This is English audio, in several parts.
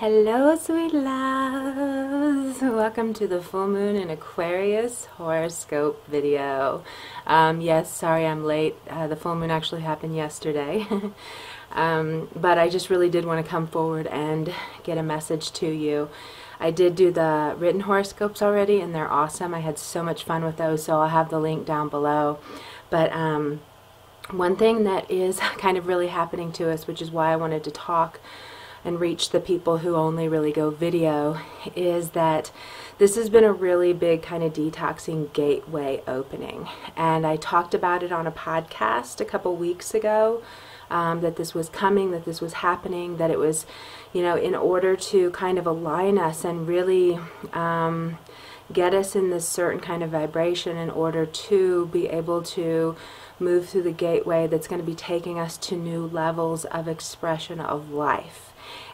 Hello, sweet loves. Welcome to the full moon in Aquarius horoscope video. Um, yes, sorry I'm late. Uh, the full moon actually happened yesterday. um, but I just really did want to come forward and get a message to you. I did do the written horoscopes already, and they're awesome. I had so much fun with those, so I'll have the link down below. But um, one thing that is kind of really happening to us, which is why I wanted to talk and reach the people who only really go video is that this has been a really big kind of detoxing gateway opening. And I talked about it on a podcast a couple weeks ago. Um, that this was coming, that this was happening, that it was, you know, in order to kind of align us and really um, get us in this certain kind of vibration in order to be able to move through the gateway that's going to be taking us to new levels of expression of life.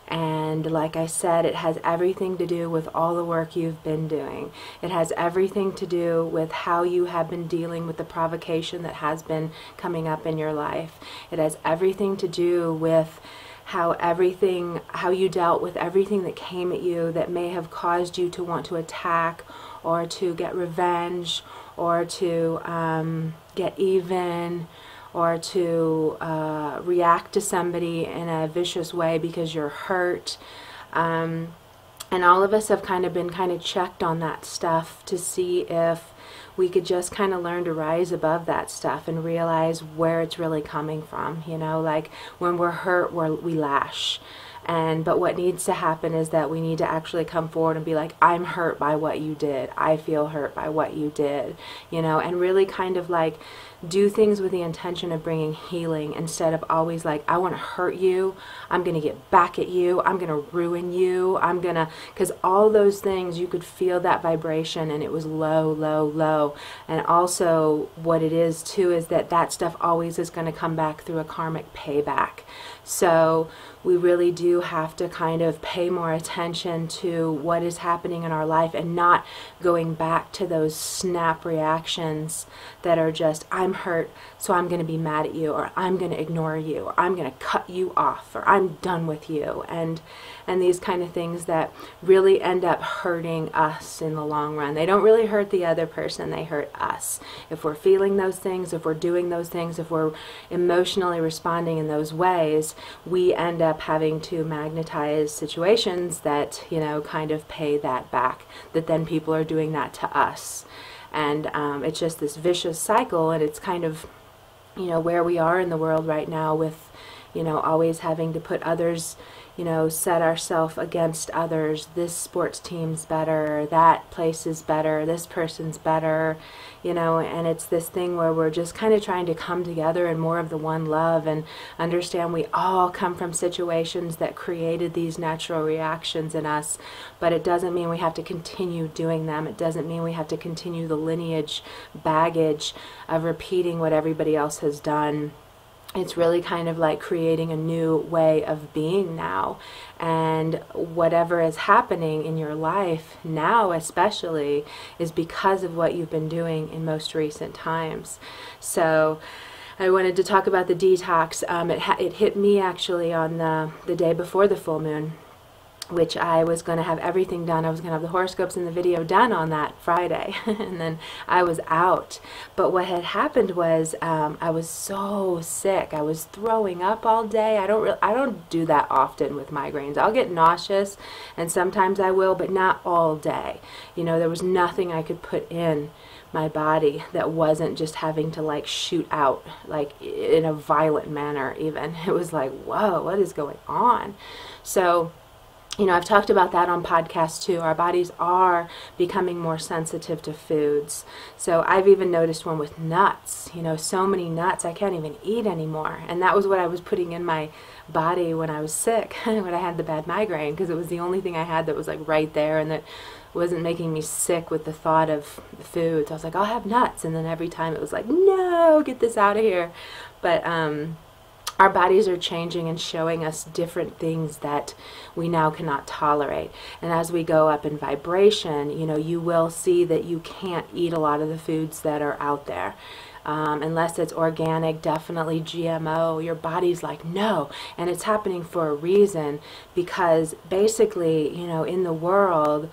And like I said, it has everything to do with all the work you've been doing. It has everything to do with how you have been dealing with the provocation that has been coming up in your life. It has everything to do with how everything, how you dealt with everything that came at you that may have caused you to want to attack or to get revenge or to um, get even or to uh, react to somebody in a vicious way because you're hurt. Um, and all of us have kind of been kind of checked on that stuff to see if we could just kind of learn to rise above that stuff and realize where it's really coming from. You know, like when we're hurt, we're, we lash and but what needs to happen is that we need to actually come forward and be like i'm hurt by what you did. I feel hurt by what you did you know and really kind of like do things with the intention of bringing healing instead of always like i want to hurt you. I'm going to get back at you. I'm going to ruin you. I'm going to because all those things you could feel that vibration and it was low low low. And also what it is too is that that stuff always is going to come back through a karmic payback. So we really do have to kind of pay more attention to what is happening in our life and not going back to those snap reactions that are just, I'm hurt, so I'm going to be mad at you, or I'm going to ignore you, or I'm going to cut you off, or I'm done with you, and, and these kind of things that really end up hurting us in the long run. They don't really hurt the other person, they hurt us. If we're feeling those things, if we're doing those things, if we're emotionally responding in those ways, we end up having to magnetize situations that, you know, kind of pay that back, that then people are doing that to us. And um, it's just this vicious cycle, and it's kind of, you know, where we are in the world right now with, you know, always having to put others you know, set ourselves against others. This sports team's better, that place is better, this person's better, you know, and it's this thing where we're just kind of trying to come together in more of the one love and understand we all come from situations that created these natural reactions in us, but it doesn't mean we have to continue doing them. It doesn't mean we have to continue the lineage baggage of repeating what everybody else has done it's really kind of like creating a new way of being now. And whatever is happening in your life now, especially, is because of what you've been doing in most recent times. So, I wanted to talk about the detox. Um, it, it hit me actually on the, the day before the full moon which I was going to have everything done. I was going to have the horoscopes and the video done on that Friday, and then I was out. But what had happened was um, I was so sick. I was throwing up all day. I don't really, I don't do that often with migraines. I'll get nauseous, and sometimes I will, but not all day. You know, there was nothing I could put in my body that wasn't just having to like shoot out like in a violent manner even it was like whoa what is going on so you know, I've talked about that on podcasts too. Our bodies are becoming more sensitive to foods. So I've even noticed one with nuts. You know, so many nuts I can't even eat anymore. And that was what I was putting in my body when I was sick, when I had the bad migraine, because it was the only thing I had that was like right there and that wasn't making me sick with the thought of foods. I was like, I'll have nuts. And then every time it was like, no, get this out of here. But, um, our bodies are changing and showing us different things that we now cannot tolerate. And as we go up in vibration, you know, you will see that you can't eat a lot of the foods that are out there. Um, unless it's organic, definitely GMO, your body's like, no. And it's happening for a reason because basically, you know, in the world,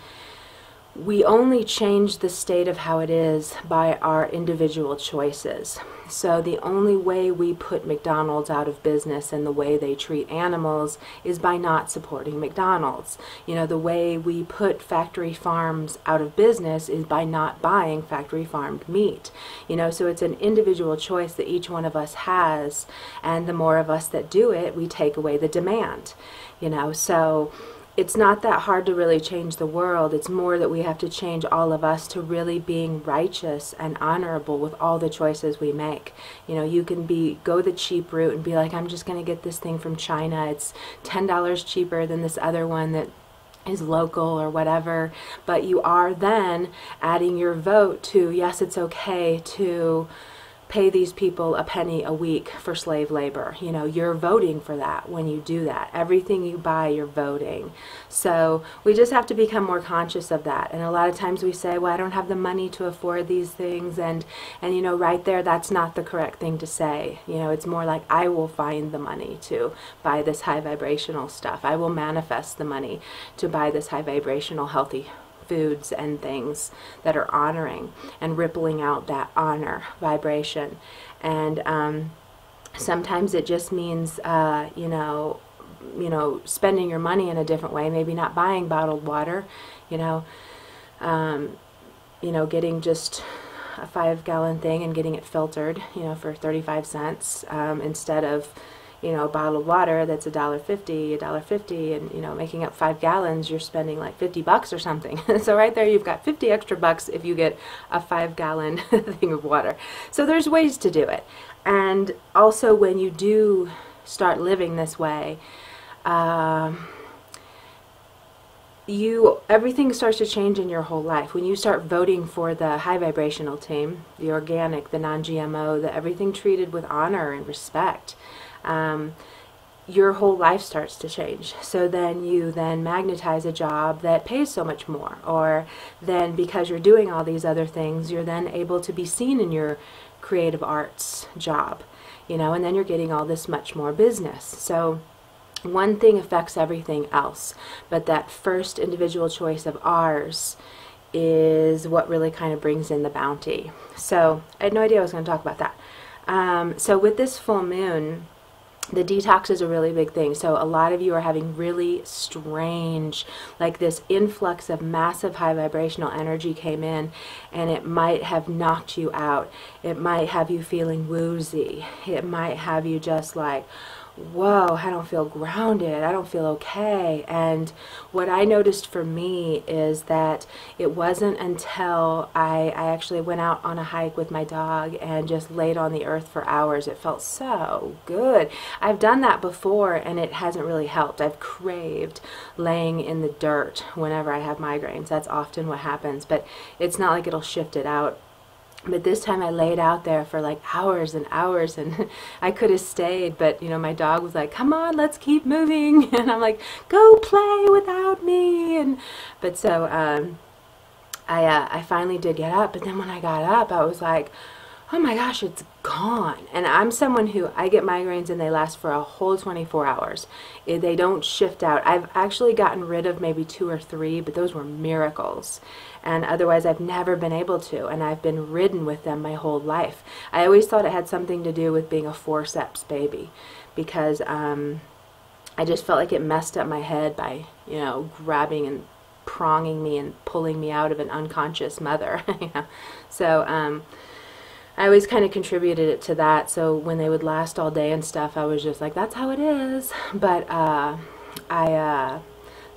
we only change the state of how it is by our individual choices. So the only way we put McDonald's out of business and the way they treat animals is by not supporting McDonald's. You know, the way we put factory farms out of business is by not buying factory farmed meat. You know, so it's an individual choice that each one of us has, and the more of us that do it, we take away the demand. You know, so it's not that hard to really change the world. It's more that we have to change all of us to really being righteous and honorable with all the choices we make. You know, you can be go the cheap route and be like, I'm just going to get this thing from China. It's ten dollars cheaper than this other one that is local or whatever. But you are then adding your vote to yes, it's okay to pay these people a penny a week for slave labor. You know, you're voting for that when you do that. Everything you buy, you're voting. So we just have to become more conscious of that. And a lot of times we say, well, I don't have the money to afford these things. And, and you know, right there, that's not the correct thing to say. You know, it's more like, I will find the money to buy this high vibrational stuff. I will manifest the money to buy this high vibrational healthy foods and things that are honoring and rippling out that honor vibration. And um, sometimes it just means, uh, you know, you know, spending your money in a different way. Maybe not buying bottled water, you know, um, you know, getting just a five gallon thing and getting it filtered, you know, for 35 cents um, instead of you know, a bottle of water that's a dollar fifty, a dollar fifty, and you know, making up five gallons, you're spending like fifty bucks or something. so right there, you've got fifty extra bucks if you get a five gallon thing of water. So there's ways to do it, and also when you do start living this way. Um, you everything starts to change in your whole life when you start voting for the high vibrational team the organic the non-gmo the everything treated with honor and respect um, your whole life starts to change. So then you then magnetize a job that pays so much more. Or then because you're doing all these other things, you're then able to be seen in your creative arts job. You know, and then you're getting all this much more business. So one thing affects everything else. But that first individual choice of ours is what really kind of brings in the bounty. So I had no idea I was going to talk about that. Um, so with this full moon, the detox is a really big thing. So a lot of you are having really strange, like this influx of massive high vibrational energy came in and it might have knocked you out. It might have you feeling woozy. It might have you just like, whoa, I don't feel grounded. I don't feel okay. And what I noticed for me is that it wasn't until I, I actually went out on a hike with my dog and just laid on the earth for hours. It felt so good. I've done that before and it hasn't really helped. I've craved laying in the dirt whenever I have migraines. That's often what happens, but it's not like it'll shift it out but this time I laid out there for like hours and hours and I could have stayed but you know my dog was like come on let's keep moving. And I'm like go play without me. And but so um, I uh, I finally did get up but then when I got up I was like oh my gosh, it's gone. And I'm someone who, I get migraines and they last for a whole 24 hours. Eh, they don't shift out. I've actually gotten rid of maybe two or three, but those were miracles. And otherwise, I've never been able to. And I've been ridden with them my whole life. I always thought it had something to do with being a forceps baby because um, I just felt like it messed up my head by, you know, grabbing and pronging me and pulling me out of an unconscious mother. you know? So, um, I always kind of contributed it to that. So when they would last all day and stuff, I was just like, that's how it is. But uh, I, uh,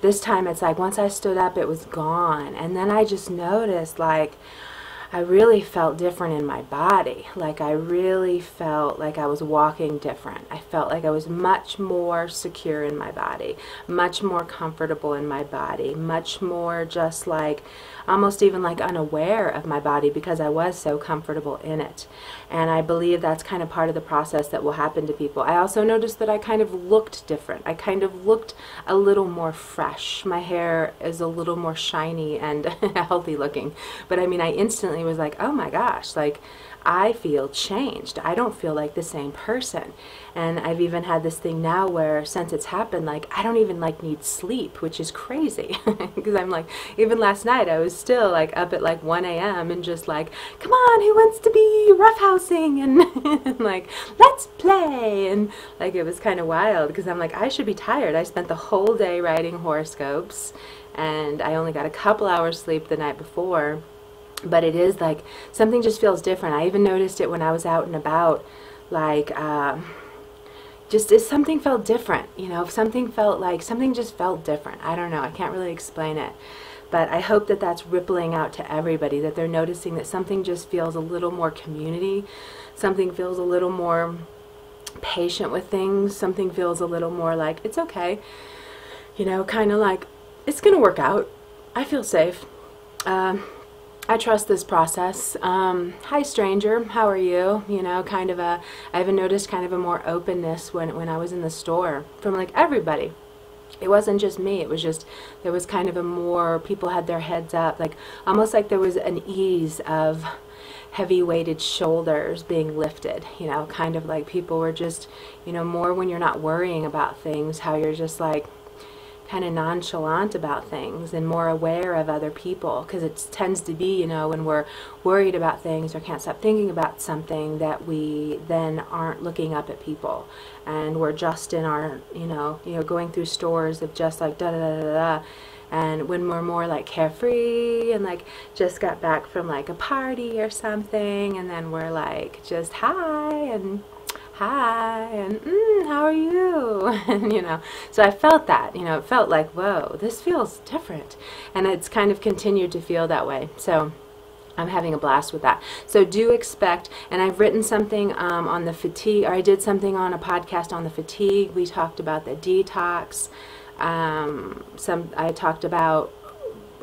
this time it's like once I stood up, it was gone. And then I just noticed like, I really felt different in my body. Like I really felt like I was walking different. I felt like I was much more secure in my body, much more comfortable in my body, much more just like almost even like unaware of my body because I was so comfortable in it. And I believe that's kind of part of the process that will happen to people. I also noticed that I kind of looked different. I kind of looked a little more fresh. My hair is a little more shiny and healthy looking. But I mean, I instantly was like, oh my gosh, like I feel changed. I don't feel like the same person. And I've even had this thing now where since it's happened, like I don't even like need sleep, which is crazy. Because I'm like, even last night I was still like up at like 1 a.m. and just like, come on, who wants to be roughhousing? And, and like, let's play. And like it was kind of wild because I'm like, I should be tired. I spent the whole day writing horoscopes and I only got a couple hours sleep the night before. But it is like something just feels different. I even noticed it when I was out and about. Like, uh, just something felt different, you know, something felt like something just felt different. I don't know. I can't really explain it. But I hope that that's rippling out to everybody, that they're noticing that something just feels a little more community, something feels a little more patient with things, something feels a little more like it's okay, you know, kind of like it's going to work out. I feel safe. Um, I trust this process. Um, hi, stranger. How are you? You know, kind of a. I even noticed kind of a more openness when when I was in the store from like everybody. It wasn't just me. It was just there was kind of a more people had their heads up, like almost like there was an ease of heavy weighted shoulders being lifted. You know, kind of like people were just, you know, more when you're not worrying about things. How you're just like kind of nonchalant about things and more aware of other people because it tends to be you know when we're worried about things or can't stop thinking about something that we then aren't looking up at people. And we're just in our you know you know going through stores of just like da da da da da. And when we're more like carefree and like just got back from like a party or something and then we're like just hi and hi and mm, how are you and you know so i felt that you know it felt like whoa this feels different and it's kind of continued to feel that way so I'm having a blast with that. So do expect, and I've written something um, on the fatigue, or I did something on a podcast on the fatigue. We talked about the detox. Um, some I talked about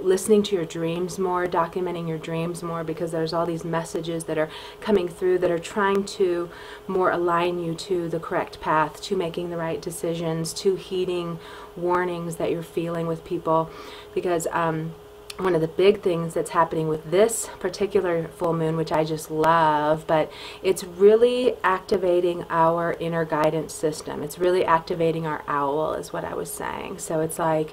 listening to your dreams more, documenting your dreams more, because there's all these messages that are coming through that are trying to more align you to the correct path, to making the right decisions, to heeding warnings that you're feeling with people. Because um, one of the big things that's happening with this particular full moon, which I just love, but it's really activating our inner guidance system. It's really activating our owl, is what I was saying. So it's like,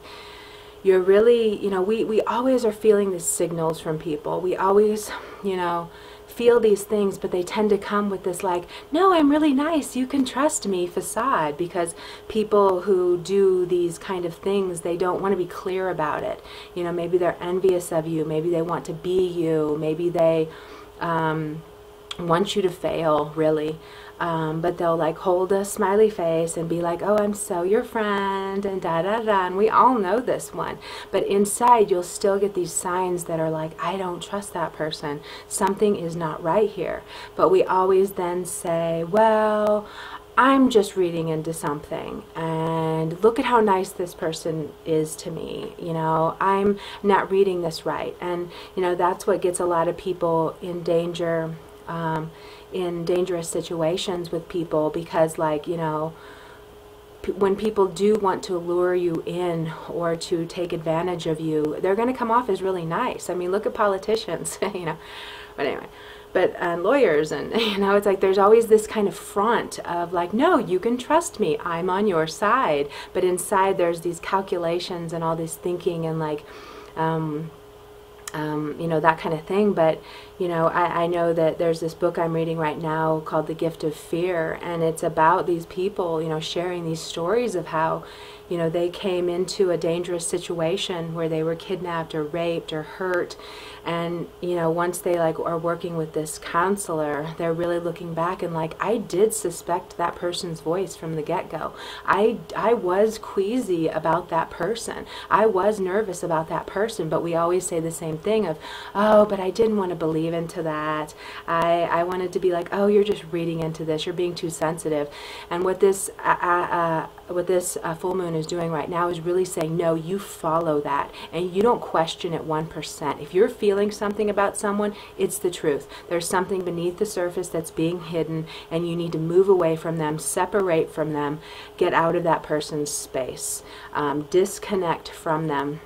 you're really, you know, we, we always are feeling these signals from people. We always, you know, feel these things, but they tend to come with this, like, no, I'm really nice, you can trust me facade, because people who do these kind of things, they don't want to be clear about it. You know, maybe they're envious of you, maybe they want to be you, maybe they um, want you to fail, really. Um, but they'll like hold a smiley face and be like, oh, I'm so your friend, and da da da. And we all know this one. But inside, you'll still get these signs that are like, I don't trust that person. Something is not right here. But we always then say, well, I'm just reading into something and look at how nice this person is to me. You know, I'm not reading this right. And, you know, that's what gets a lot of people in danger. Um, in dangerous situations with people because like you know when people do want to lure you in or to take advantage of you they're going to come off as really nice. I mean look at politicians you know. But anyway but uh, lawyers and you know it's like there's always this kind of front of like no you can trust me. I'm on your side. But inside there's these calculations and all this thinking and like um, um, you know, that kind of thing. But, you know, I, I know that there's this book I'm reading right now called The Gift of Fear, and it's about these people, you know, sharing these stories of how, you know, they came into a dangerous situation where they were kidnapped or raped or hurt. And, you know, once they like are working with this counselor, they're really looking back and like, I did suspect that person's voice from the get-go. I, I was queasy about that person. I was nervous about that person, but we always say the same thing of, oh, but I didn't want to believe into that. I, I wanted to be like, oh, you're just reading into this. You're being too sensitive. And what this, uh, uh, what this uh, full moon is doing right now is really saying, no, you follow that and you don't question it 1%. If you're feeling something about someone, it's the truth. There's something beneath the surface that's being hidden and you need to move away from them, separate from them, get out of that person's space, um, disconnect from them.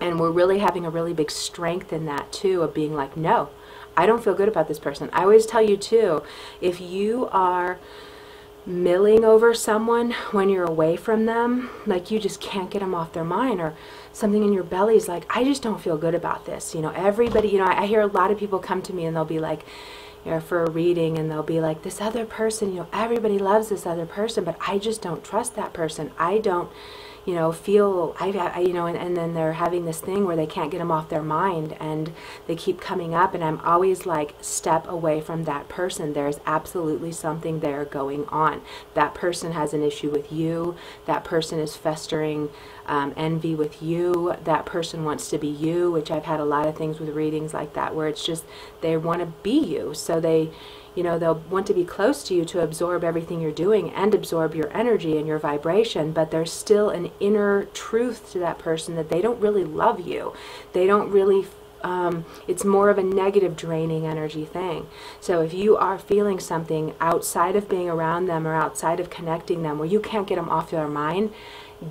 And we're really having a really big strength in that too of being like, no, I don't feel good about this person. I always tell you too, if you are milling over someone when you're away from them, like you just can't get them off their mind, or something in your belly is like, I just don't feel good about this. You know, everybody, you know, I, I hear a lot of people come to me and they'll be like, you know, for a reading and they'll be like, this other person, you know, everybody loves this other person, but I just don't trust that person. I don't you know, feel, I, I you know, and, and then they're having this thing where they can't get them off their mind and they keep coming up and I'm always like, step away from that person. There's absolutely something there going on. That person has an issue with you. That person is festering um, envy with you. That person wants to be you, which I've had a lot of things with readings like that where it's just they want to be you. So they, you know, they'll want to be close to you to absorb everything you're doing and absorb your energy and your vibration, but there's still an inner truth to that person that they don't really love you. They don't really um, it's more of a negative draining energy thing. So if you are feeling something outside of being around them or outside of connecting them where you can't get them off your mind,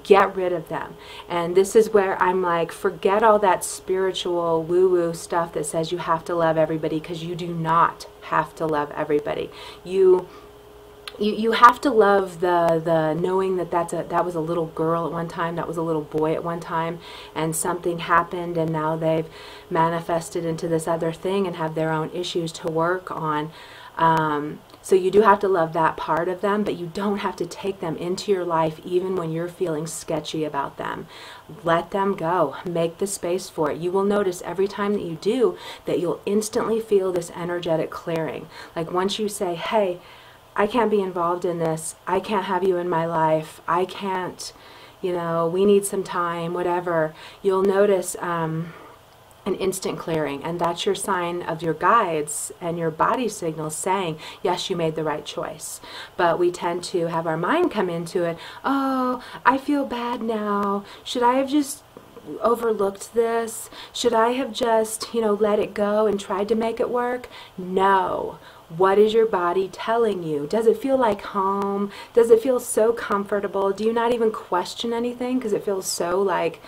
get rid of them. And this is where I'm like, forget all that spiritual woo woo stuff that says you have to love everybody because you do not have to love everybody. You you, you have to love the the knowing that that's a that was a little girl at one time that was a little boy at one time and something happened and now they've manifested into this other thing and have their own issues to work on um, so you do have to love that part of them, but you don't have to take them into your life even when you're feeling sketchy about them. Let them go. Make the space for it. You will notice every time that you do that you'll instantly feel this energetic clearing. Like once you say, hey, I can't be involved in this. I can't have you in my life. I can't, you know, we need some time, whatever. You'll notice, um, an instant clearing and that's your sign of your guides and your body signals saying yes you made the right choice but we tend to have our mind come into it oh i feel bad now should i have just overlooked this should i have just you know let it go and tried to make it work no what is your body telling you? Does it feel like home? Does it feel so comfortable? Do you not even question anything because it feels so like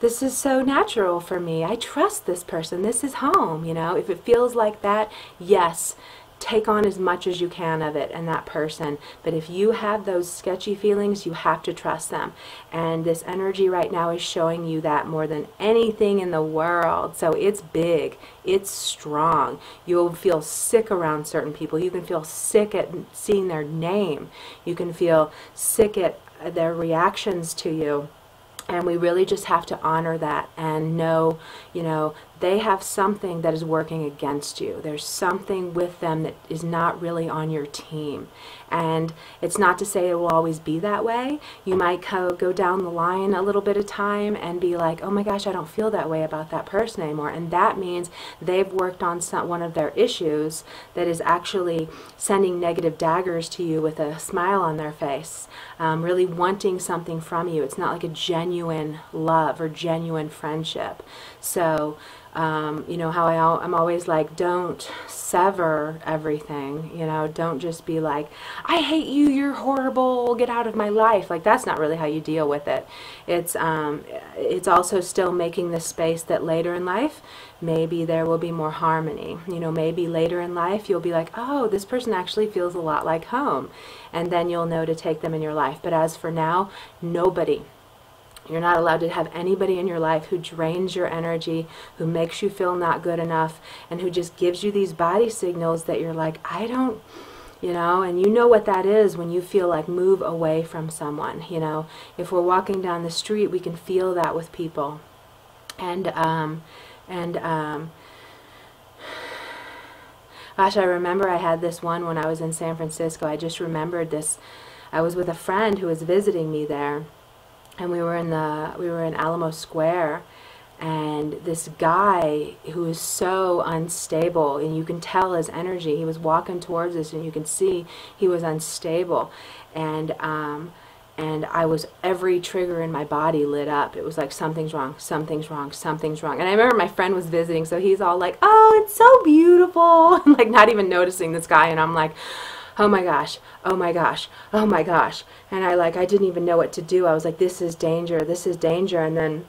this is so natural for me. I trust this person. This is home, you know. If it feels like that, yes, take on as much as you can of it and that person. But if you have those sketchy feelings, you have to trust them. And this energy right now is showing you that more than anything in the world. So it's big, it's strong. You'll feel sick around certain people. You can feel sick at seeing their name. You can feel sick at their reactions to you and we really just have to honor that and know you know they have something that is working against you. There's something with them that is not really on your team. And it's not to say it will always be that way. You might go, go down the line a little bit of time and be like oh my gosh I don't feel that way about that person anymore. And that means they've worked on some, one of their issues that is actually sending negative daggers to you with a smile on their face um, really wanting something from you. It's not like a genuine love or genuine friendship. So um, you know how I, I'm always like don't sever everything you know don't just be like I hate you you're horrible get out of my life. Like that's not really how you deal with it. It's um, it's also still making the space that later in life maybe there will be more harmony. You know maybe later in life you'll be like oh this person actually feels a lot like home. And then you'll know to take them in your life. But as for now nobody you're not allowed to have anybody in your life who drains your energy, who makes you feel not good enough, and who just gives you these body signals that you're like, I don't, you know, and you know what that is when you feel like move away from someone, you know. If we're walking down the street, we can feel that with people. And, um, and, um, gosh, I remember I had this one when I was in San Francisco. I just remembered this. I was with a friend who was visiting me there and we were in the we were in Alamo Square and this guy who was so unstable and you can tell his energy he was walking towards us and you can see he was unstable. And um, and I was every trigger in my body lit up. It was like something's wrong something's wrong something's wrong. And I remember my friend was visiting so he's all like oh it's so beautiful. Like not even noticing this guy and I'm like oh my gosh, oh my gosh, oh my gosh. And I like, I didn't even know what to do. I was like, this is danger, this is danger. And then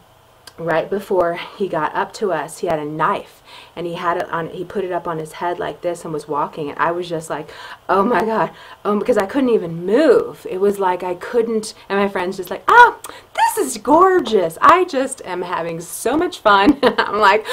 right before he got up to us, he had a knife and he had it on he put it up on his head like this and was walking and I was just like, "Oh my god." Um because I couldn't even move. It was like I couldn't and my friends just like, "Oh, this is gorgeous. I just am having so much fun." I'm like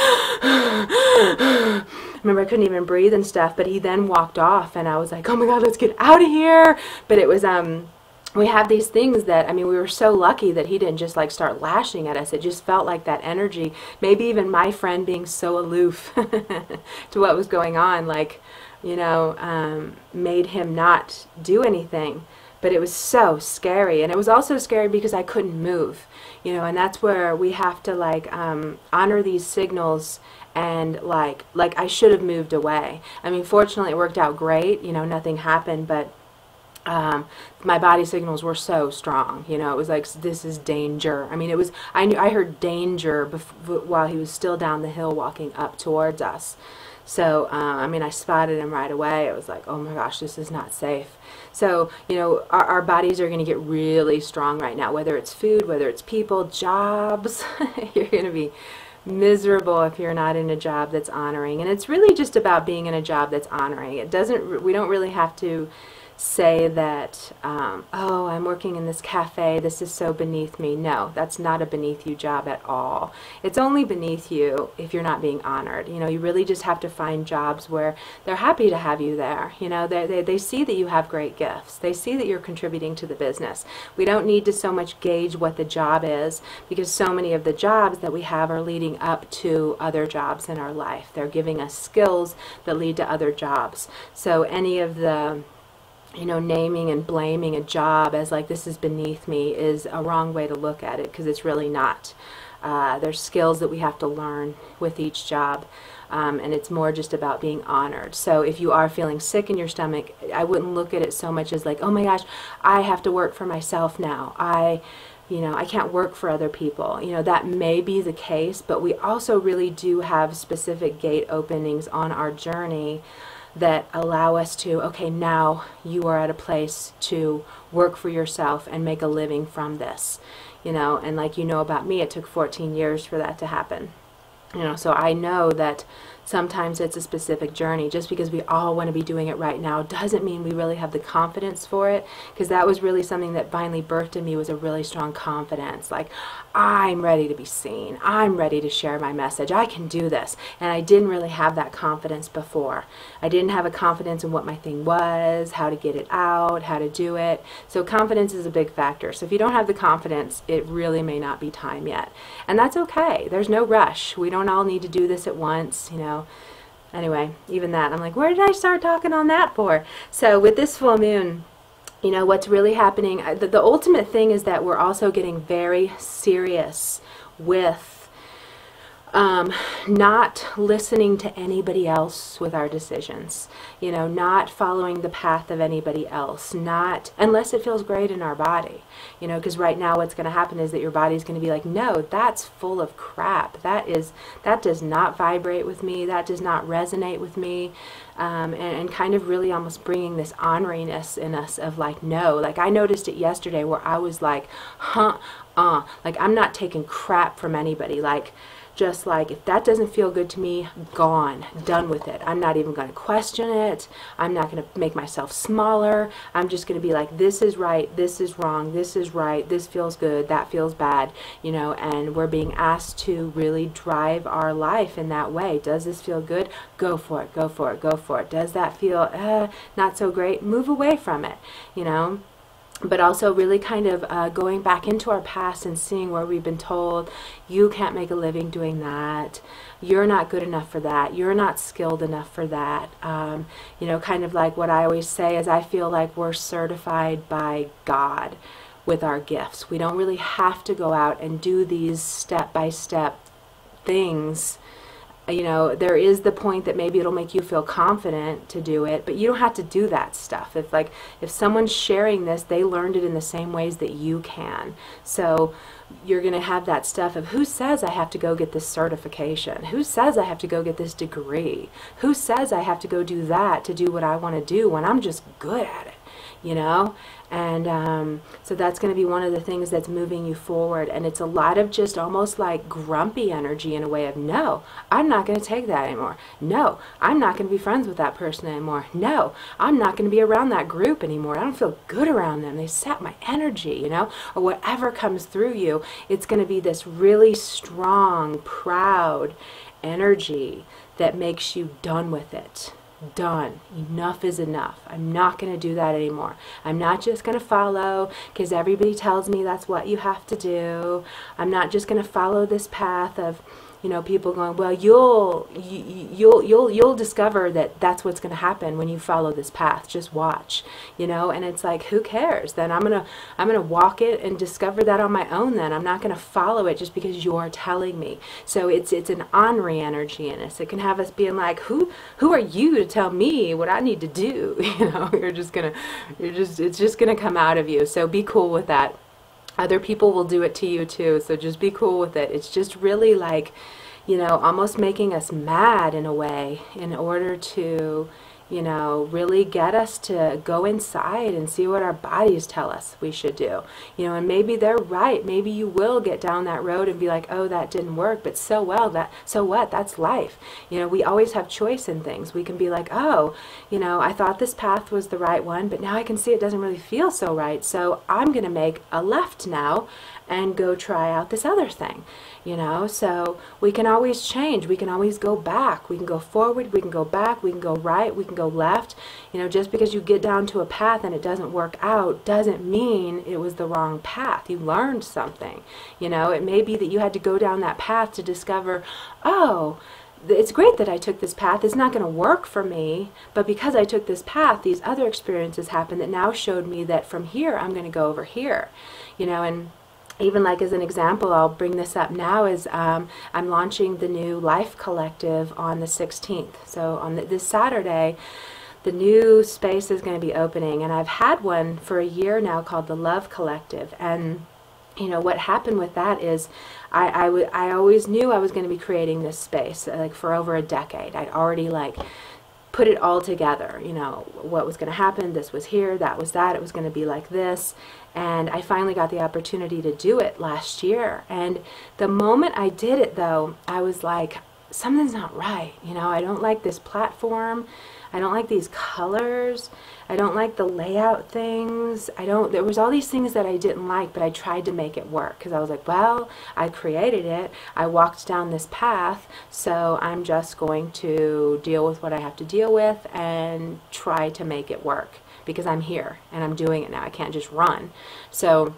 Remember I couldn't even breathe and stuff, but he then walked off and I was like, "Oh my god, let's get out of here." But it was um we have these things that I mean we were so lucky that he didn't just like start lashing at us. It just felt like that energy. Maybe even my friend being so aloof to what was going on like you know um, made him not do anything. But it was so scary. And it was also scary because I couldn't move you know and that's where we have to like um, honor these signals and like like I should have moved away I mean fortunately it worked out great you know nothing happened but um, my body signals were so strong. You know, it was like this is danger. I mean, it was. I knew I heard danger while he was still down the hill walking up towards us. So uh, I mean, I spotted him right away. It was like, oh my gosh, this is not safe. So you know, our, our bodies are going to get really strong right now. Whether it's food, whether it's people, jobs, you're going to be miserable if you're not in a job that's honoring. And it's really just about being in a job that's honoring. It doesn't. We don't really have to say that, um, oh, I'm working in this cafe, this is so beneath me. No, that's not a beneath you job at all. It's only beneath you if you're not being honored. You know, you really just have to find jobs where they're happy to have you there. You know, they, they, they see that you have great gifts, they see that you're contributing to the business. We don't need to so much gauge what the job is because so many of the jobs that we have are leading up to other jobs in our life. They're giving us skills that lead to other jobs. So any of the you know, naming and blaming a job as like this is beneath me is a wrong way to look at it because it's really not. Uh, there's skills that we have to learn with each job. Um, and it's more just about being honored. So if you are feeling sick in your stomach, I wouldn't look at it so much as like, oh my gosh, I have to work for myself now. I, you know, I can't work for other people. You know, that may be the case, but we also really do have specific gate openings on our journey that allow us to, okay, now you are at a place to work for yourself and make a living from this. You know, and like you know about me, it took 14 years for that to happen. You know, so I know that sometimes it's a specific journey. Just because we all want to be doing it right now doesn't mean we really have the confidence for it. Because that was really something that finally birthed in me was a really strong confidence. Like, I'm ready to be seen. I'm ready to share my message. I can do this. And I didn't really have that confidence before. I didn't have a confidence in what my thing was, how to get it out, how to do it. So confidence is a big factor. So if you don't have the confidence, it really may not be time yet. And that's okay. There's no rush. We don't all need to do this at once, you know anyway, even that, I'm like, where did I start talking on that for? So with this full moon, you know, what's really happening, uh, the, the ultimate thing is that we're also getting very serious with um, not listening to anybody else with our decisions, you know, not following the path of anybody else, not unless it feels great in our body, you know, because right now what's going to happen is that your body's going to be like, no, that's full of crap. That is, that does not vibrate with me. That does not resonate with me. Um, and, and kind of really almost bringing this honoriness in us of like, no, like I noticed it yesterday where I was like, huh, uh, like I'm not taking crap from anybody. Like, just like if that doesn't feel good to me gone done with it. I'm not even going to question it. I'm not going to make myself smaller. I'm just going to be like this is right this is wrong this is right this feels good that feels bad you know? And we're being asked to really drive our life in that way. Does this feel good? Go for it go for it go for it. Does that feel uh, not so great? Move away from it you know but also really kind of uh, going back into our past and seeing where we've been told you can't make a living doing that. You're not good enough for that. You're not skilled enough for that. Um, you know kind of like what i always say is i feel like we're certified by god with our gifts. We don't really have to go out and do these step by step things you know, there is the point that maybe it'll make you feel confident to do it, but you don't have to do that stuff. If like if someone's sharing this, they learned it in the same ways that you can. So you're going to have that stuff of who says I have to go get this certification? Who says I have to go get this degree? Who says I have to go do that to do what I want to do when I'm just good at it? you know? And um, so that's going to be one of the things that's moving you forward. And it's a lot of just almost like grumpy energy in a way of, no, I'm not going to take that anymore. No, I'm not going to be friends with that person anymore. No, I'm not going to be around that group anymore. I don't feel good around them. They sap my energy, you know? Or whatever comes through you, it's going to be this really strong, proud energy that makes you done with it done. Enough is enough. I'm not going to do that anymore. I'm not just going to follow because everybody tells me that's what you have to do. I'm not just going to follow this path of you know people going well you'll you, you'll you'll you'll discover that that's what's going to happen when you follow this path. Just watch you know? And it's like who cares? Then i'm going to i'm going to walk it and discover that on my own then. I'm not going to follow it just because you're telling me. So it's it's an honoring energy in us. It can have us being like who who are you to tell me what i need to do? You know? You're just going to you're just it's just going to come out of you. So be cool with that other people will do it to you too, so just be cool with it. It's just really like, you know, almost making us mad in a way in order to you know, really get us to go inside and see what our bodies tell us we should do. You know, and maybe they're right. Maybe you will get down that road and be like, "Oh, that didn't work." But so well, that so what? That's life. You know, we always have choice in things. We can be like, "Oh, you know, I thought this path was the right one, but now I can see it doesn't really feel so right. So I'm going to make a left now and go try out this other thing." You know? So we can always change. We can always go back. We can go forward. We can go back. We can go right. We can go left. You know just because you get down to a path and it doesn't work out doesn't mean it was the wrong path. You learned something. You know it may be that you had to go down that path to discover oh it's great that I took this path. It's not going to work for me, but because I took this path, these other experiences happened that now showed me that from here I'm going to go over here. You know, and even like as an example, I'll bring this up now, is um, I'm launching the new Life Collective on the 16th. So on the, this Saturday, the new space is going to be opening, and I've had one for a year now called the Love Collective. And you know what happened with that is I, I, w- I always knew I was going to be creating this space like for over a decade. I'd already like put it all together, you know, what was going to happen, this was here, that was that, it was going to be like this. And I finally got the opportunity to do it last year. And the moment I did it, though, I was like, something's not right. You know, I don't like this platform. I don't like these colors. I don't like the layout things. I don't, there was all these things that I didn't like, but I tried to make it work because I was like, well, I created it. I walked down this path, so I'm just going to deal with what I have to deal with and try to make it work because I'm here and I'm doing it now. I can't just run. So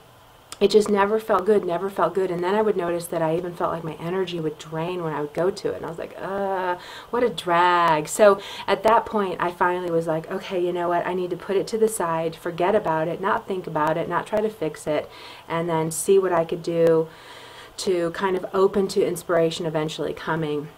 it just never felt good, never felt good. And then I would notice that I even felt like my energy would drain when I would go to it. And I was like, uh, what a drag. So at that point, I finally was like, okay, you know what? I need to put it to the side, forget about it, not think about it, not try to fix it, and then see what I could do to kind of open to inspiration eventually coming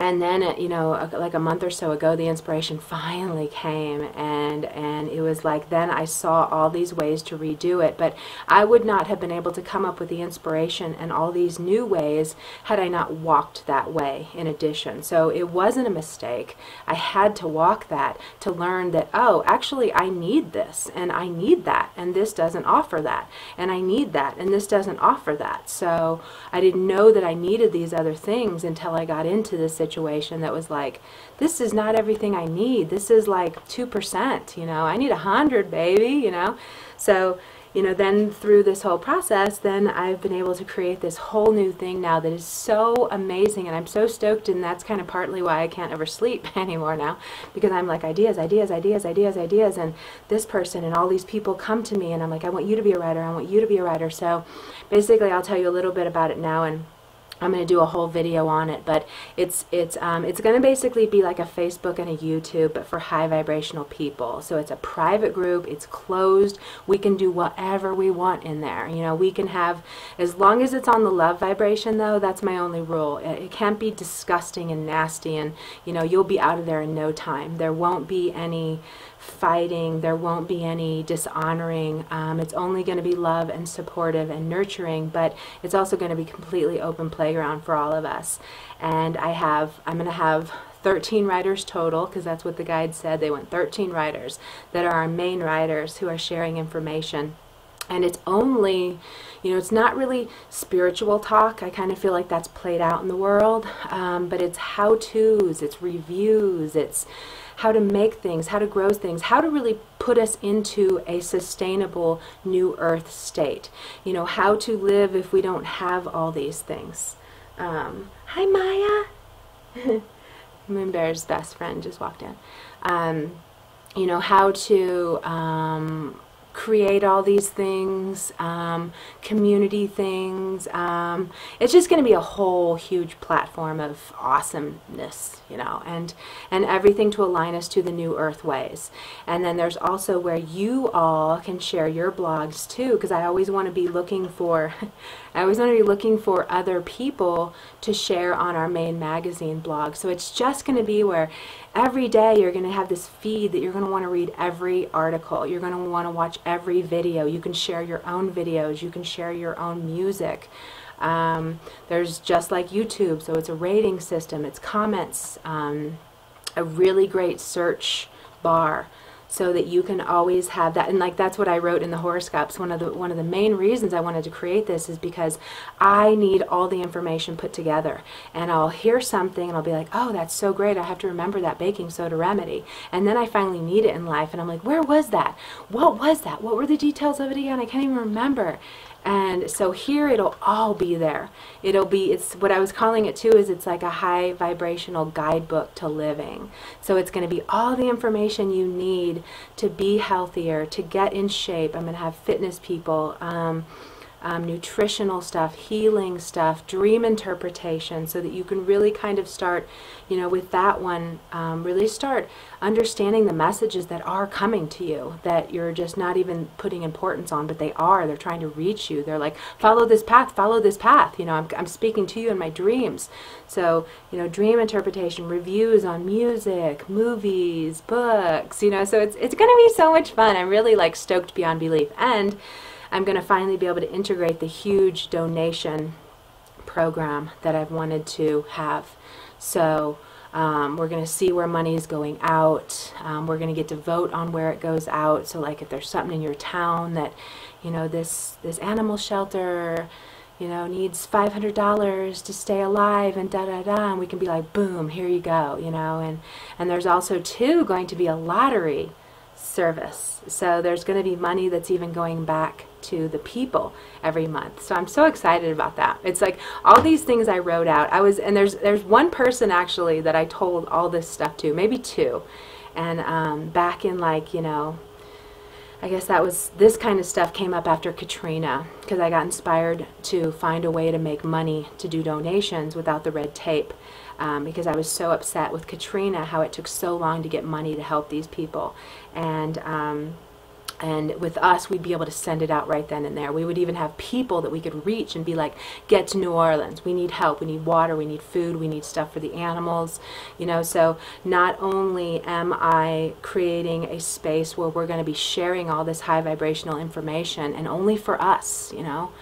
and then uh, you know like a month or so ago the inspiration finally came and and it was like then I saw all these ways to redo it. But I would not have been able to come up with the inspiration and all these new ways had I not walked that way in addition. So it wasn't a mistake. I had to walk that to learn that oh actually I need this and I need that and this doesn't offer that and I need that and this doesn't offer that. So I didn't know that I needed these other things until I got into this situation that was like, this is not everything I need. This is like 2%, you know, I need a hundred, baby, you know? So, you know, then through this whole process, then I've been able to create this whole new thing now that is so amazing. And I'm so stoked. And that's kind of partly why I can't ever sleep anymore now because I'm like, ideas, ideas, ideas, ideas, ideas. And this person and all these people come to me and I'm like, I want you to be a writer. I want you to be a writer. So basically, I'll tell you a little bit about it now. And I'm going to do a whole video on it, but it's it's um, it's going to basically be like a Facebook and a YouTube, but for high vibrational people. So it's a private group. It's closed. We can do whatever we want in there. You know, we can have as long as it's on the love vibration, though. That's my only rule. It, it can't be disgusting and nasty, and you know, you'll be out of there in no time. There won't be any fighting. There won't be any dishonoring. Um, it's only going to be love and supportive and nurturing, but it's also going to be completely open playground for all of us. And I have, I'm going to have 13 writers total, because that's what the guide said. They want 13 writers that are our main writers who are sharing information and it's only you know it's not really spiritual talk i kind of feel like that's played out in the world um, but it's how to's it's reviews it's how to make things how to grow things how to really put us into a sustainable new earth state. You know how to live if we don't have all these things. Um, hi maya. Moonbear's best friend just walked in. Um, you know how to um, create all these things, um, community things. Um, it's just going to be a whole huge platform of awesomeness, you know, and and everything to align us to the new Earth ways. And then there's also where you all can share your blogs too, because I always want to be looking for, I always want to be looking for other people to share on our main magazine blog. So it's just going to be where every day you're going to have this feed that you're going to want to read every article. You're going to want to watch every video. You can share your own videos. You can share your own music. Um, there's just like YouTube, so it's a rating system. It's comments, um, a really great search bar so that you can always have that and like that's what I wrote in the horoscopes. One of the one of the main reasons I wanted to create this is because I need all the information put together and I'll hear something and I'll be like oh that's so great I have to remember that baking soda remedy. And then I finally need it in life and I'm like where was that? What was that? What were the details of it again? I can't even remember and so here it'll all be there. It'll be, it's what I was calling it too is it's like a high vibrational guidebook to living. So it's going to be all the information you need to be healthier, to get in shape. I'm going to have fitness people. Um, um, nutritional stuff, healing stuff, dream interpretation, so that you can really kind of start, you know, with that one, um, really start understanding the messages that are coming to you that you're just not even putting importance on, but they are. They're trying to reach you. They're like, follow this path, follow this path. You know, I'm, I'm speaking to you in my dreams. So, you know, dream interpretation, reviews on music, movies, books, you know, so it's, it's going to be so much fun. I'm really like stoked beyond belief. And I'm going to finally be able to integrate the huge donation program that I've wanted to have. So um, we're going to see where money is going out. Um, we're going to get to vote on where it goes out. So like if there's something in your town that, you know, this, this animal shelter, you know, needs $500 to stay alive and da da da, and we can be like, boom, here you go, you know, and, and there's also too going to be a lottery service. So there's going to be money that's even going back to the people every month. So I'm so excited about that. It's like all these things I wrote out. I was and there's there's one person actually that I told all this stuff to, maybe two. And um, back in like, you know, I guess that was this kind of stuff came up after Katrina because I got inspired to find a way to make money to do donations without the red tape um, because I was so upset with Katrina how it took so long to get money to help these people and um, and with us we'd be able to send it out right then and there. We would even have people that we could reach and be like get to new orleans. We need help. We need water. We need food. We need stuff for the animals. You know so not only am i creating a space where we're going to be sharing all this high vibrational information and only for us you know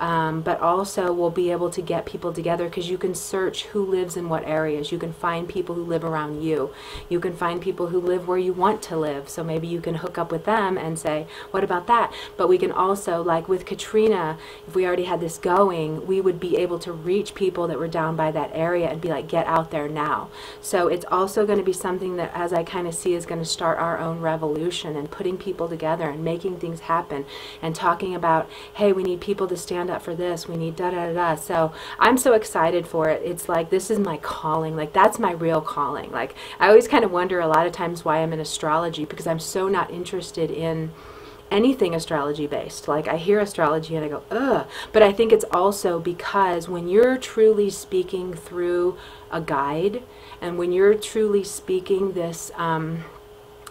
um, but also we'll be able to get people together because you can search who lives in what areas. You can find people who live around you. You can find people who live where you want to live. So maybe you can hook up with them and say, what about that? But we can also, like with Katrina, if we already had this going, we would be able to reach people that were down by that area and be like, get out there now. So it's also going to be something that, as I kind of see, is going to start our own revolution and putting people together and making things happen and talking about, hey, we need people to stand up for this. We need da da da. So I'm so excited for it. It's like this is my calling. Like that's my real calling. Like I always kind of wonder a lot of times why I'm in astrology because I'm so not interested in anything astrology based. Like I hear astrology and I go, ugh. But I think it's also because when you're truly speaking through a guide and when you're truly speaking this, um,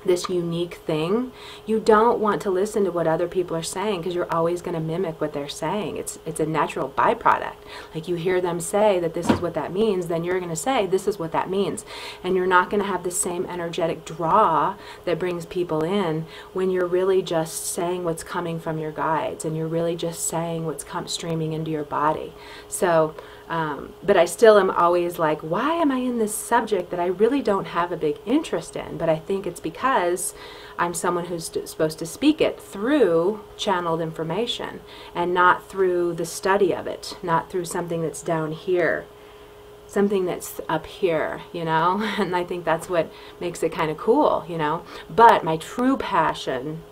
this unique thing, you don't want to listen to what other people are saying because you're always going to mimic what they're saying. It's it's a natural byproduct. Like you hear them say that this is what that means, then you're going to say this is what that means. And you're not going to have the same energetic draw that brings people in when you're really just saying what's coming from your guides and you're really just saying what's come streaming into your body. So um, but I still am always like, why am I in this subject that I really don't have a big interest in? But I think it's because I'm someone who's supposed to speak it through channeled information and not through the study of it, not through something that's down here, something that's up here, you know? And I think that's what makes it kind of cool, you know? But my true passion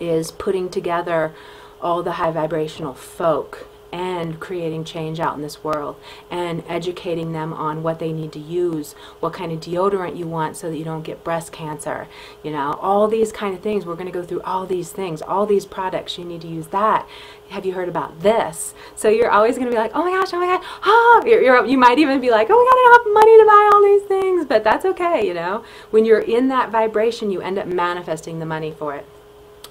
is putting together all the high vibrational folk and creating change out in this world and educating them on what they need to use, what kind of deodorant you want so that you don't get breast cancer, you know, all these kind of things. We're going to go through all these things, all these products. You need to use that. Have you heard about this? So you're always going to be like, oh my gosh, oh my god, oh, you're, you're, you might even be like, oh my god, I don't have money to buy all these things, but that's okay, you know. When you're in that vibration, you end up manifesting the money for it.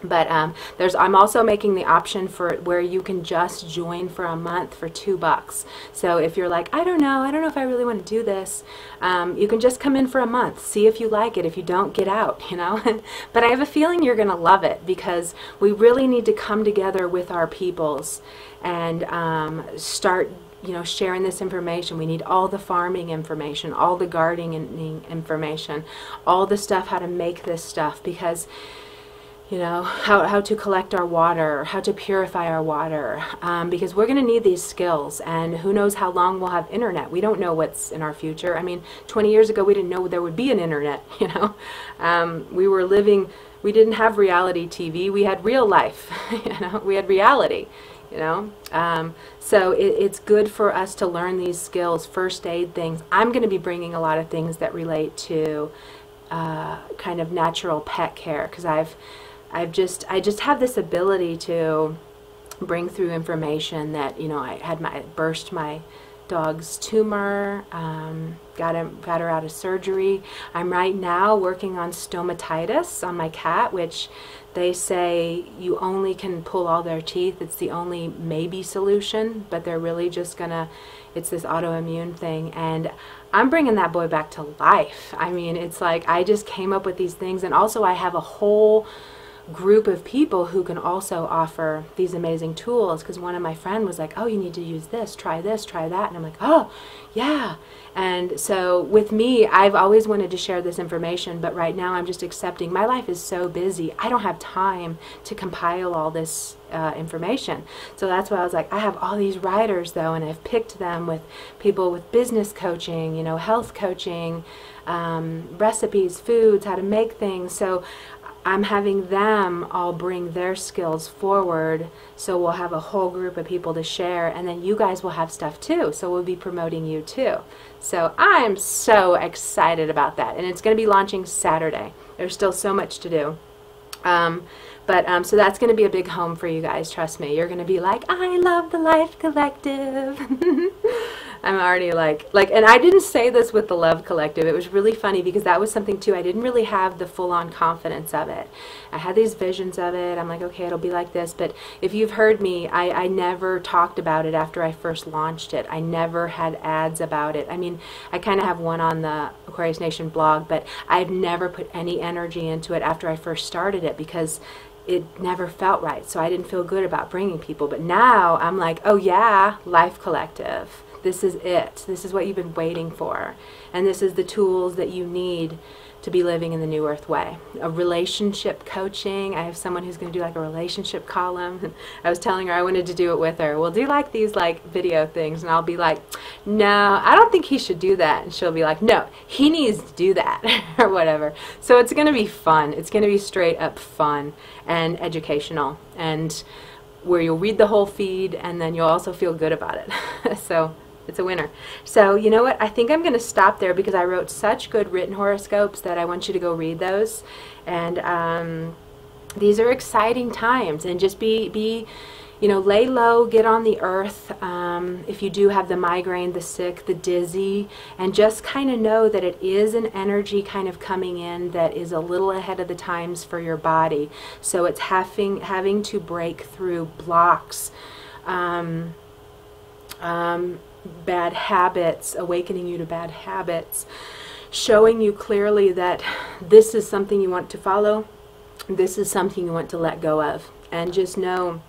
But um, there's, I'm also making the option for where you can just join for a month for two bucks. So if you're like, I don't know, I don't know if I really want to do this, um, you can just come in for a month, see if you like it. If you don't, get out, you know. but I have a feeling you're going to love it because we really need to come together with our peoples and um, start you know, sharing this information. We need all the farming information, all the gardening information, all the stuff how to make this stuff because you know, how, how to collect our water, how to purify our water, um, because we're going to need these skills, and who knows how long we'll have internet. We don't know what's in our future. I mean, 20 years ago, we didn't know there would be an internet, you know. Um, we were living, we didn't have reality TV, we had real life, you know, we had reality, you know. Um, so it, it's good for us to learn these skills, first aid things. I'm going to be bringing a lot of things that relate to uh, kind of natural pet care, because I've I've just I just have this ability to bring through information that you know I had my burst my dog's tumor, um, got him got her out of surgery. I'm right now working on stomatitis on my cat, which they say you only can pull all their teeth. It's the only maybe solution, but they're really just gonna. It's this autoimmune thing, and I'm bringing that boy back to life. I mean, it's like I just came up with these things, and also I have a whole group of people who can also offer these amazing tools. Because one of my friend was like oh you need to use this try this try that. And i'm like oh yeah. And so with me i've always wanted to share this information but right now i'm just accepting my life is so busy i don't have time to compile all this uh, information. So that's why i was like i have all these writers though and i've picked them with people with business coaching you know health coaching um, recipes foods how to make things. So I'm having them all bring their skills forward so we'll have a whole group of people to share and then you guys will have stuff too so we'll be promoting you too. So I'm so excited about that and it's going to be launching Saturday. There's still so much to do. Um, but um, so that's going to be a big home for you guys trust me. You're going to be like I love the Life Collective I'm already like, like, and I didn't say this with the Life Collective. It was really funny because that was something too. I didn't really have the full on confidence of it. I had these visions of it. I'm like, okay, it'll be like this. But if you've heard me, I, I never talked about it after I first launched it. I never had ads about it. I mean, I kind of have one on the Aquarius Nation blog, but I've never put any energy into it after I first started it because it never felt right. So I didn't feel good about bringing people. But now I'm like, oh yeah, Life Collective this is it. This is what you've been waiting for. And this is the tools that you need to be living in the New Earth way. A relationship coaching. I have someone who's going to do like a relationship column. I was telling her I wanted to do it with her. We'll do like these like video things and I'll be like, no, I don't think he should do that. And she'll be like, no, he needs to do that or whatever. So it's going to be fun. It's going to be straight up fun and educational and where you'll read the whole feed and then you'll also feel good about it. so it's a winner. So you know what? I think I'm going to stop there because I wrote such good written horoscopes that I want you to go read those. And um, these are exciting times. And just be be you know, lay low, get on the earth. Um, if you do have the migraine, the sick, the dizzy, and just kind of know that it is an energy kind of coming in that is a little ahead of the times for your body. So it's having having to break through blocks. Um, um, bad habits, awakening you to bad habits, showing you clearly that this is something you want to follow, this is something you want to let go of. And just know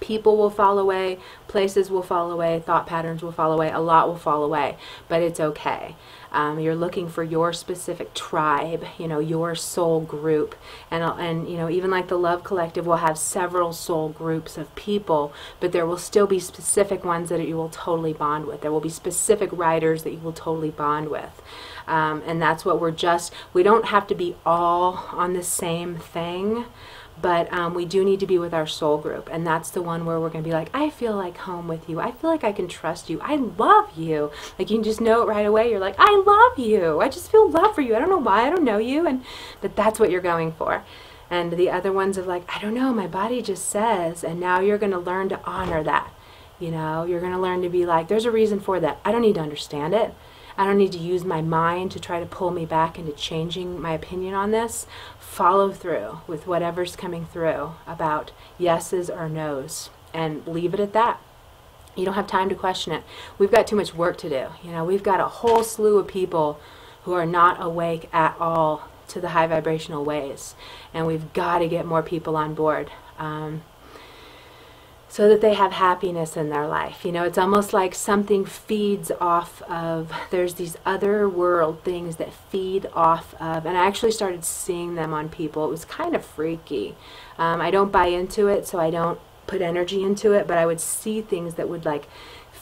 people will fall away, places will fall away, thought patterns will fall away, a lot will fall away, but it's okay. Um, you're looking for your specific tribe, you know, your soul group, and and you know, even like the Life Collective will have several soul groups of people, but there will still be specific ones that you will totally bond with. There will be specific writers that you will totally bond with. Um, and that's what we're just, we don't have to be all on the same thing but um, we do need to be with our soul group and that's the one where we're going to be like i feel like home with you. I feel like i can trust you. I love you. Like you can just know it right away. You're like i love you. I just feel love for you. I don't know why i don't know you and but that's what you're going for. And the other ones of like i don't know. My body just says and now you're going to learn to honor that. You know you're going to learn to be like there's a reason for that. I don't need to understand it I don't need to use my mind to try to pull me back into changing my opinion on this. Follow through with whatever's coming through about yeses or nos and leave it at that. You don't have time to question it. We've got too much work to do. You know, we've got a whole slew of people who are not awake at all to the high vibrational ways, and we've got to get more people on board. Um, so that they have happiness in their life. You know, it's almost like something feeds off of, there's these other world things that feed off of, and I actually started seeing them on people. It was kind of freaky. Um, I don't buy into it, so I don't put energy into it, but I would see things that would like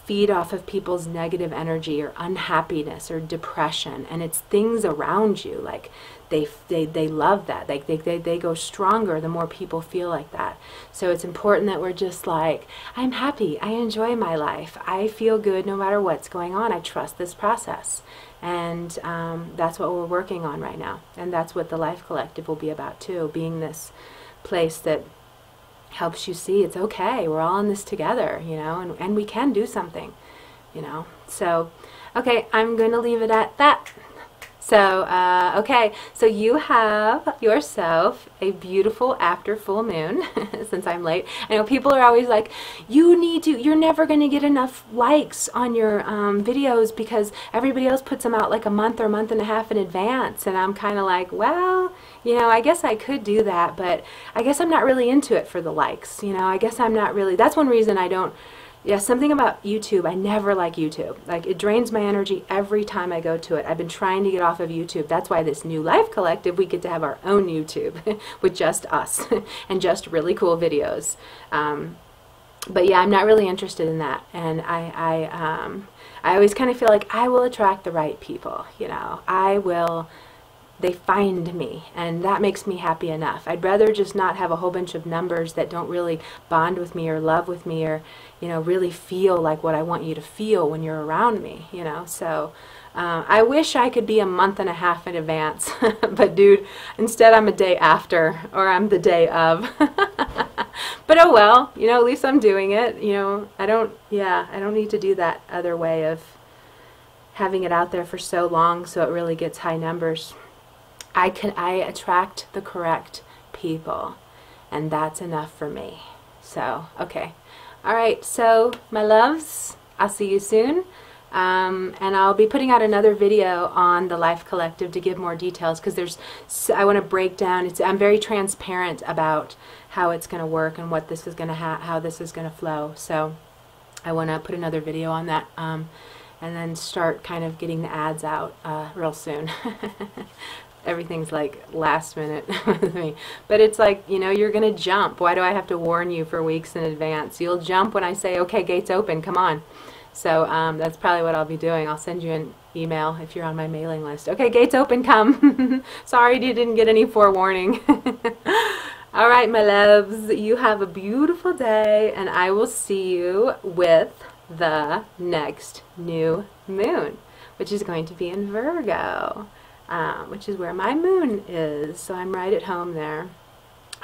feed off of people's negative energy or unhappiness or depression and it's things around you like they they, they love that. Like they, they, they go stronger the more people feel like that. So it's important that we're just like i'm happy. I enjoy my life. I feel good no matter what's going on. I trust this process. And um, that's what we're working on right now. And that's what the life collective will be about too being this place that helps you see it's okay. We're all in this together, you know, and, and we can do something, you know. So, okay, I'm going to leave it at that. So, uh, okay, so you have yourself a beautiful after full moon, since I'm late. I know people are always like, you need to, you're never going to get enough likes on your um, videos because everybody else puts them out like a month or a month and a half in advance. And I'm kind of like, well, you know, I guess I could do that, but I guess I'm not really into it for the likes. You know, I guess I'm not really, that's one reason I don't yeah, something about YouTube. I never like YouTube. Like it drains my energy every time I go to it. I've been trying to get off of YouTube. That's why this new life collective, we get to have our own YouTube with just us and just really cool videos. Um, but yeah, I'm not really interested in that. And I, I, um, I always kind of feel like I will attract the right people. You know, I will they find me and that makes me happy enough. I'd rather just not have a whole bunch of numbers that don't really bond with me or love with me or you know really feel like what I want you to feel when you're around me you know? So uh, I wish I could be a month and a half in advance but dude instead I'm a day after or I'm the day of. But oh well you know at least I'm doing it you know? I don't yeah I don't need to do that other way of having it out there for so long so it really gets high numbers I can I attract the correct people and that's enough for me. So, okay. All right, so my loves, I'll see you soon. Um, and I'll be putting out another video on the Life Collective to give more details because there's I want to break down. It's I'm very transparent about how it's going to work and what this is going to how this is going to flow. So I want to put another video on that um, and then start kind of getting the ads out uh, real soon. everything's like last minute with me. But it's like, you know, you're going to jump. Why do I have to warn you for weeks in advance? You'll jump when I say, okay, gates open, come on. So um, that's probably what I'll be doing. I'll send you an email if you're on my mailing list. Okay, gates open, come. Sorry you didn't get any forewarning. All right, my loves, you have a beautiful day, and I will see you with the next new moon, which is going to be in Virgo um, which is where my moon is. So I'm right at home there.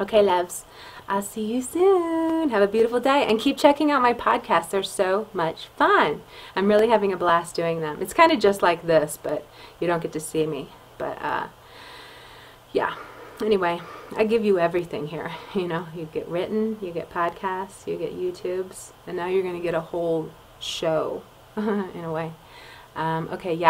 Okay, loves. I'll see you soon. Have a beautiful day. And keep checking out my podcasts. They're so much fun. I'm really having a blast doing them. It's kind of just like this, but you don't get to see me. But, uh, yeah. Anyway, I give you everything here. You know, you get written, you get podcasts, you get YouTubes, and now you're going to get a whole show in a way. Um, okay, yeah.